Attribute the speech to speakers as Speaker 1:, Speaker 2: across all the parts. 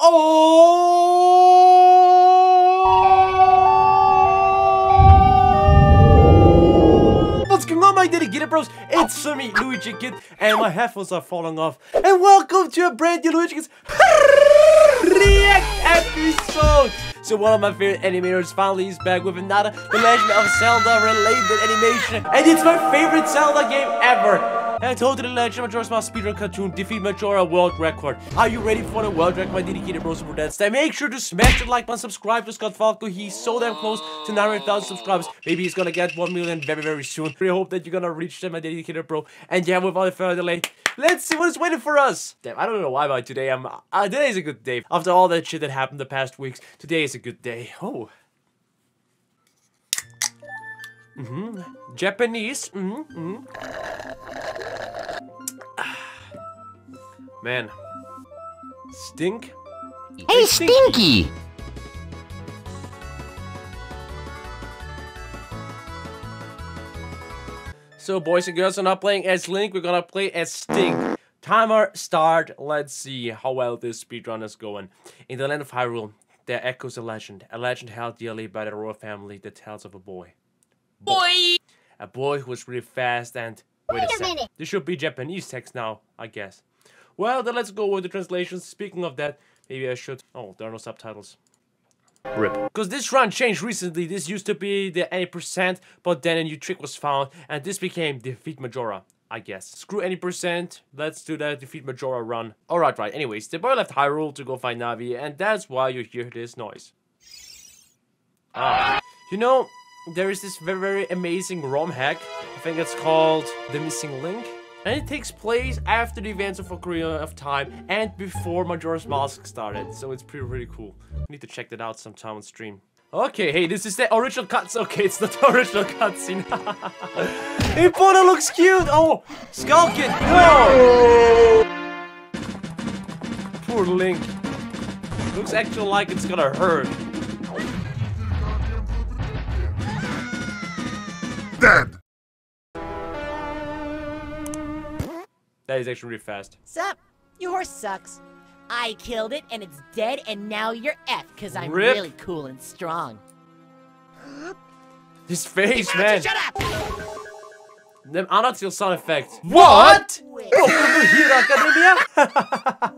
Speaker 1: Oh! What's going on, my dedicated bros? It's me, Luigikid, and my headphones are falling off. And welcome to a brand new Luigikid's React episode! So one of my favorite animators finally is back with another The Legend of Zelda related animation, and it's my favorite Zelda game ever! And the Legend Majora's Mask speedrun cartoon defeat Majora world record. Are you ready for the world record, my dedicated bros for that? Then make sure to smash the like button, subscribe to Scott Falco. He's so damn close to 900,000 subscribers. Maybe he's gonna get 1 million very, very soon. Really hope that you're gonna reach them, my dedicated bro. And yeah, without further delay, let's see what is waiting for us. Damn, I don't know why, but today I'm. Uh, today is a good day. After all that shit that happened the past weeks, today is a good day. Oh. Mm-hmm. Japanese. Mm-hmm. Man. Stink?
Speaker 2: Hey, Stinky!
Speaker 1: So, boys and girls, we're not playing as Link, we're gonna play as Stink. Timer start. Let's see how well this speedrun is going. In the land of Hyrule, there echoes a legend. A legend held dearly by the royal family that tells of a boy.
Speaker 2: Boy!
Speaker 1: A boy who was really fast and... Wait,
Speaker 3: Wait
Speaker 1: a
Speaker 3: a minute.
Speaker 1: This should be Japanese text now, I guess. Well, then let's go with the translations. Speaking of that, maybe I should... Oh, there are no subtitles. Rip. Because this run changed recently. This used to be the 80%, but then a new trick was found, and this became Defeat Majora. I guess. Screw any percent. Let's do that Defeat Majora run. Alright, right. Anyways, the boy left Hyrule to go find Navi, and that's why you hear this noise. Ah. You know, there is this very, very amazing ROM hack. I think it's called The Missing Link. And it takes place after the events of Ocarina of Time and before Majora's Mask started. So it's pretty, really cool. I need to check that out sometime on stream. Okay, hey, this is the original cutscene. Okay, it's not the original cutscene. Bono looks cute. Oh, Skull Kid, no! Poor Link. Looks actually like it's gonna hurt. That is actually really fast.
Speaker 4: Sup? Your horse sucks. I killed it and it's dead and now you're F because I'm
Speaker 1: Rip.
Speaker 4: really cool and strong.
Speaker 1: His face, man.
Speaker 4: Shut up!
Speaker 1: Them Anatil sound effects. What?
Speaker 4: Wait,
Speaker 1: Bro, over here, Academia?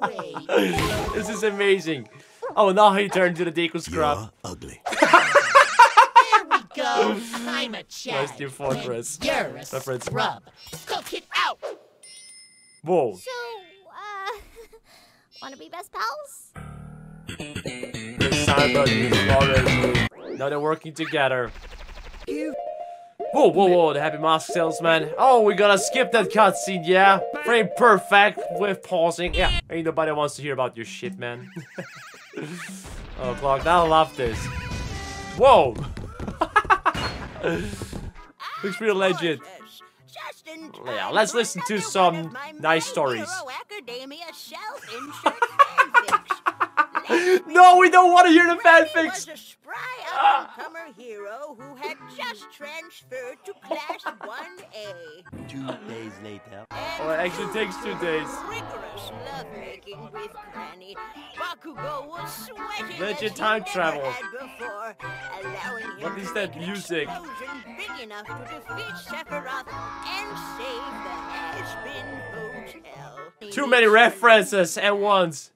Speaker 4: wait.
Speaker 1: this is amazing. Oh, now he turned to the Deku Scrub.
Speaker 5: ugly.
Speaker 4: There we go. I'm a Chad.
Speaker 1: Nice new fortress.
Speaker 4: and You're a
Speaker 1: My
Speaker 4: scrub. Go get out!
Speaker 1: Whoa.
Speaker 3: So, uh, wanna be best pals?
Speaker 1: This time, but Now they're working together. Whoa, whoa, whoa, the Happy Mask Salesman. Oh, we gotta skip that cutscene, yeah? Frame perfect with pausing. Yeah, ain't nobody wants to hear about your shit, man. oh, Clock, I love this. Whoa! Looks pretty legit. Yeah, let's listen to some nice stories. No, we don't want to hear the fanfics.
Speaker 6: was
Speaker 1: fanfics!
Speaker 6: a spry up-and-comer hero who had just transferred to Class 1A.
Speaker 5: Two days later.
Speaker 6: And
Speaker 1: Oh, it actually takes two days.
Speaker 6: rigorous lovemaking with Granny, Bakugo was sweating
Speaker 1: Legend
Speaker 6: as
Speaker 1: time travel.
Speaker 6: before, allowing
Speaker 1: What is that music?
Speaker 6: big enough to defeat Sephiroth and save the Hazbin Hotel.
Speaker 1: Too many references at once.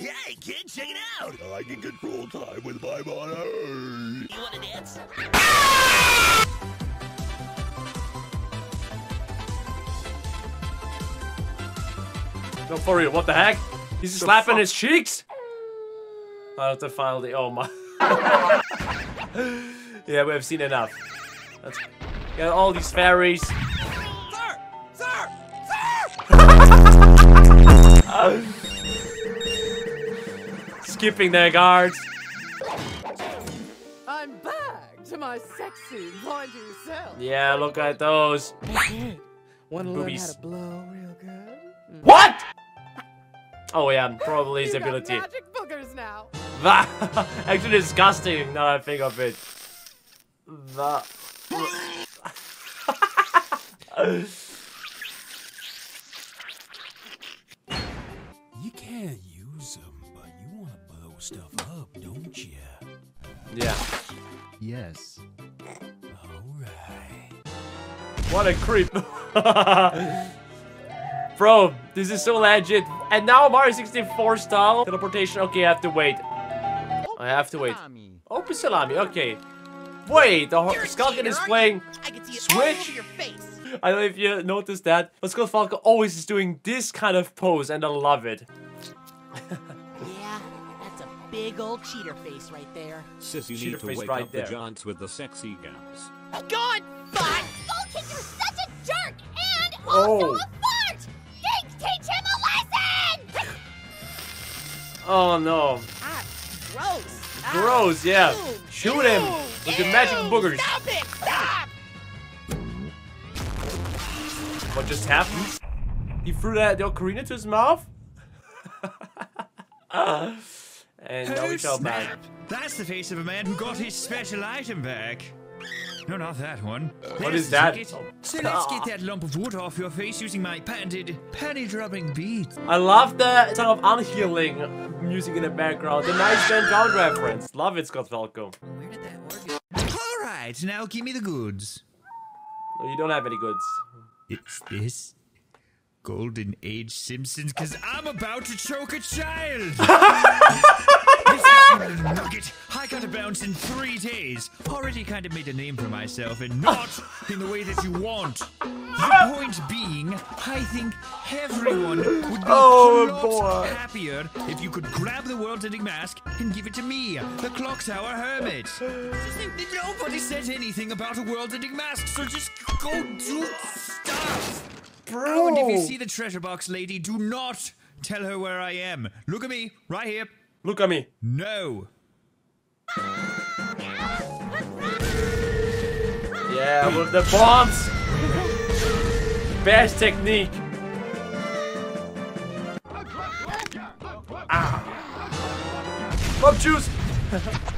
Speaker 5: Hey, kid, check it out! I can control time with my body.
Speaker 6: You wanna dance?
Speaker 1: No, for real, what the heck? He's slapping his cheeks? I have to finally. Oh my. yeah, we have seen enough. Let's get all these fairies.
Speaker 6: Sir! Sir!
Speaker 1: Skipping their guards.
Speaker 7: I'm back to my sexy, pointy self.
Speaker 1: Yeah, look at those.
Speaker 7: Want to learn how to blow real good?
Speaker 1: What? Oh yeah, probably his ability.
Speaker 7: magic boogers now.
Speaker 1: Actually disgusting now that I think of it. The...
Speaker 5: stuff up, don't you?
Speaker 1: Yeah.
Speaker 8: Yes.
Speaker 5: Alright.
Speaker 1: What a creep. Bro, this is so legit. And now Mario 64 style teleportation. Okay, I have to wait. I have to wait. Open salami. Okay. Wait, the
Speaker 4: You're a
Speaker 1: Skulkin
Speaker 4: cheater,
Speaker 1: is playing.
Speaker 4: I can see it all over
Speaker 1: Switch.
Speaker 4: your face.
Speaker 1: I don't know if you noticed that, but Skull Falcon always is doing this kind of pose, and I love it.
Speaker 4: Yeah, that's big old cheater face right there.
Speaker 9: Sis, you
Speaker 1: Cheater
Speaker 9: need to wake
Speaker 1: right
Speaker 9: up
Speaker 1: there.
Speaker 9: the giants with the sexy gals.
Speaker 4: God, fuck!
Speaker 3: Skull Kid, you're such a jerk and
Speaker 1: Oh.
Speaker 3: also a fart! Dinks, teach him a lesson!
Speaker 1: Oh no.
Speaker 4: Ah, gross. Ah,
Speaker 1: Gross, yeah.
Speaker 4: ew,
Speaker 1: Shoot him
Speaker 4: ew,
Speaker 1: with the magic boogers.
Speaker 4: Stop it! Stop!
Speaker 1: What just happened? He threw that the ocarina to his mouth? and now we shall back.
Speaker 10: That's the face of a man who got his special item back. No, not that one.
Speaker 1: What is that?
Speaker 10: So let's get that lump of wood off your face using my patented panty-dropping beat.
Speaker 1: I love the song of unhealing music in the background. The nice BEN Drowned reference. Love it, Scott Falco.
Speaker 10: Where did that? All right, now give me the goods.
Speaker 1: Oh, you don't have any goods.
Speaker 10: It's this Golden Age Simpsons, cause I'm about to choke a child. in three days. Already kind of made a name for myself, and not in the way that you want. The point being, I think everyone would be
Speaker 1: Oh,
Speaker 10: a lot
Speaker 1: boy.
Speaker 10: happier if you could grab the world-ending mask and give it to me, the Clock Tower Hermit. Nobody said anything about a world-ending mask, so just go do stuff. Oh, and if you see the treasure box lady, do not tell her where I am. Look at me, right here.
Speaker 1: Look at me.
Speaker 10: No.
Speaker 1: Yeah, with the bombs. Best technique. Ah. Bomb juice.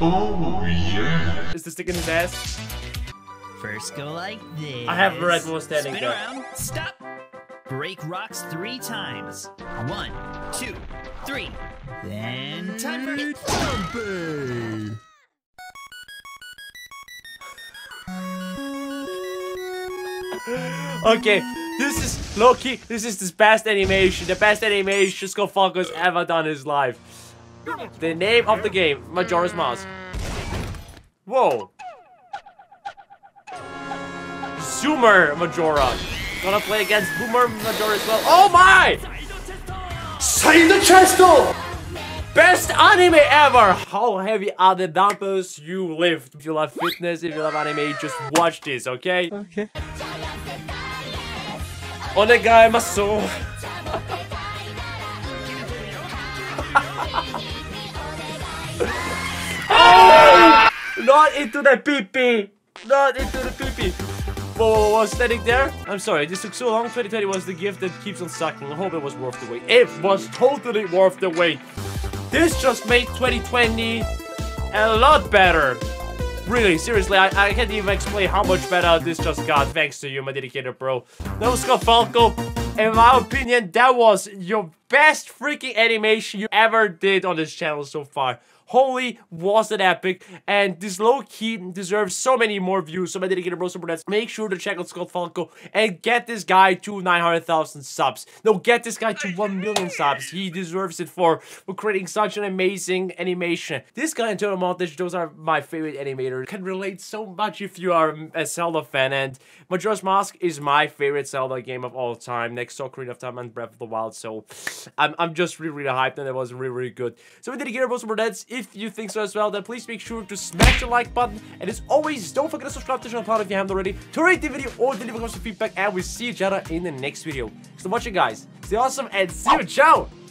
Speaker 11: Oh, yeah.
Speaker 1: Is the stick in his ass?
Speaker 12: First go like this.
Speaker 1: I have Red Bull standing
Speaker 12: Spin
Speaker 1: there.
Speaker 12: around, stop. Break rocks three times. One, two, three. Then time for it.
Speaker 1: Okay, this is Loki. This is the best animation, the best animation Skull Falco's ever done in his life. The name of the game, Majora's Mask. Whoa. Zoomer Majora. Gonna play against Boomer Majora as well. Oh my! Sign the Chestel! Best anime ever! How heavy are the dumbbells you lift? If you love fitness, if you love anime, just watch this, okay? Okay. Onegai oh! Not into the pee-pee! Not into the pee-pee! Whoa, whoa, whoa, standing there? I'm sorry, this took so long. 2020 was the gift that keeps on sucking. I hope it was worth the wait. It was totally worth the wait. This just made 2020 a lot better. Really, seriously, I, I can't even explain how much better this just got thanks to you, my dedicated bro. No, Scott Falco, in my opinion, that was your best freaking animation you ever did on this channel so far. Holy, was it epic, and this low-key deserves so many more views, so my dedicated bro super nuts, make sure to check out Scott Falco and get this guy to 900,000 subs. No, get this guy to 1 million subs. He deserves it for, for creating such an amazing animation. This guy and Terminal Montage, those are my favorite animators. Can relate so much if you are a Zelda fan, and Majora's Mask is my favorite Zelda game of all time, next to Ocarina of Time and Breath of the Wild, so I'm, I'm just really, really hyped, and it was really, really good. So we did with dedicated bro super nuts, if you think so as well, then please make sure to smash the like button, and as always, don't forget to subscribe to the channel if you haven't already, to rate the video or deliver comments feedback, and we'll see each other in the next video. So watching guys, stay awesome, and see you, ciao!